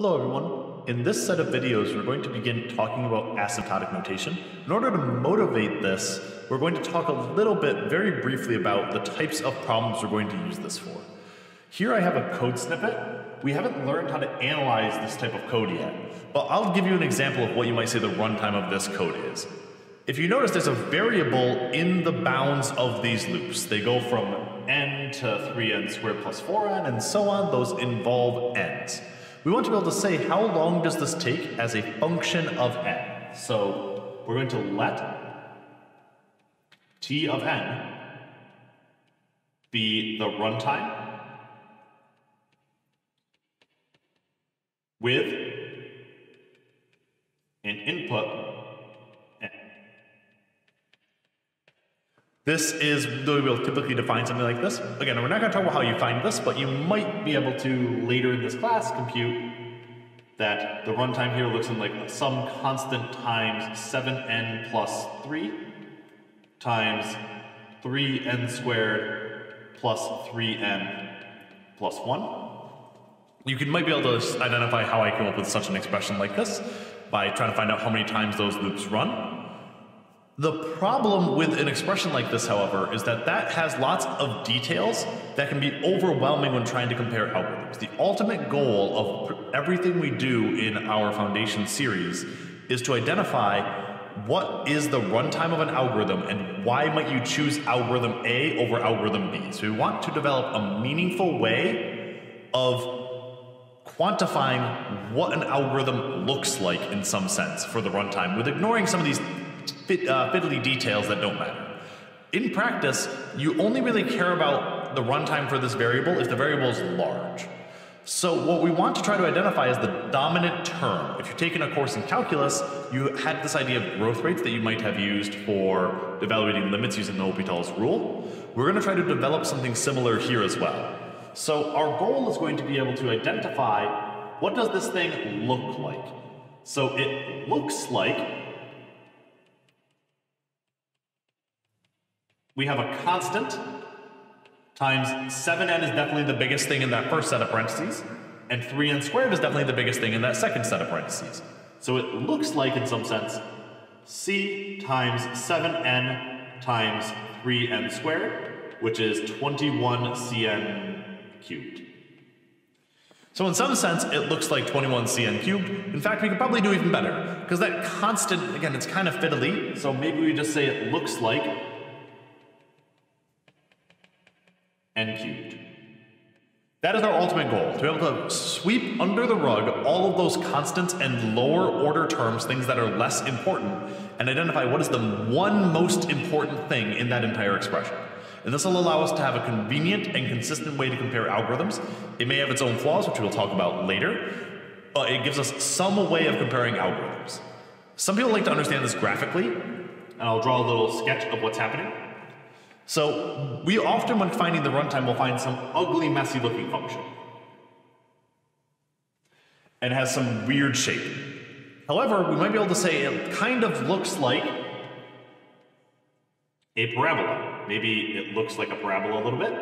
Hello everyone. In this set of videos, we're going to begin talking about asymptotic notation. In order to motivate this, we're going to talk a little bit, very briefly, about the types of problems we're going to use this for. Here I have a code snippet. We haven't learned how to analyze this type of code yet, but I'll give you an example of what you might say the runtime of this code is. If you notice, there's a variable in the bounds of these loops. They go from n to 3n squared plus 4n and so on. Those involve n's. We want to be able to say how long does this take as a function of n. So we're going to let t of n be the runtime with an input This is the way we'll typically define something like this. Again, we're not going to talk about how you find this, but you might be able to later in this class compute that the runtime here looks in like some constant times 7n plus 3 times 3n squared plus 3n plus 1. You can, might be able to identify how I came up with such an expression like this by trying to find out how many times those loops run. The problem with an expression like this, however, is that that has lots of details that can be overwhelming when trying to compare algorithms. The ultimate goal of everything we do in our foundation series is to identify what is the runtime of an algorithm and why might you choose algorithm A over algorithm B. So we want to develop a meaningful way of quantifying what an algorithm looks like in some sense for the runtime with ignoring some of these fit, uh, fiddly details that don't matter. In practice, you only really care about the runtime for this variable if the variable is large. So what we want to try to identify is the dominant term. If you've taken a course in calculus, you had this idea of growth rates that you might have used for evaluating limits using the L'Hopital's rule. We're going to try to develop something similar here as well. So our goal is going to be able to identify what does this thing look like. So it looks like we have a constant times 7n is definitely the biggest thing in that first set of parentheses, and 3n squared is definitely the biggest thing in that second set of parentheses. So it looks like, in some sense, c times 7n times 3n squared, which is 21cn cubed. So in some sense, it looks like 21cn cubed. In fact, we could probably do even better, because that constant, again, it's kind of fiddly, so maybe we just say it looks like n cubed. That is our ultimate goal, to be able to sweep under the rug all of those constants and lower order terms, things that are less important, and identify what is the one most important thing in that entire expression. And this will allow us to have a convenient and consistent way to compare algorithms. It may have its own flaws, which we'll talk about later, but it gives us some way of comparing algorithms. Some people like to understand this graphically, and I'll draw a little sketch of what's happening. So we often, when finding the runtime, will find some ugly, messy looking function. And has some weird shape. However, we might be able to say it kind of looks like a parabola. Maybe it looks like a parabola a little bit,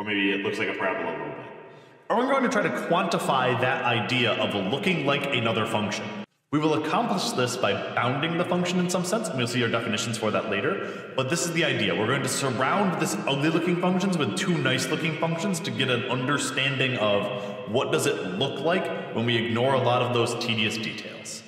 or maybe it looks like a parabola a little bit. Or we're going to try to quantify that idea of looking like another function. We will accomplish this by bounding the function in some sense, and we'll see our definitions for that later. But this is the idea. We're going to surround this ugly looking functions with two nice looking functions to get an understanding of what does it look like when we ignore a lot of those tedious details.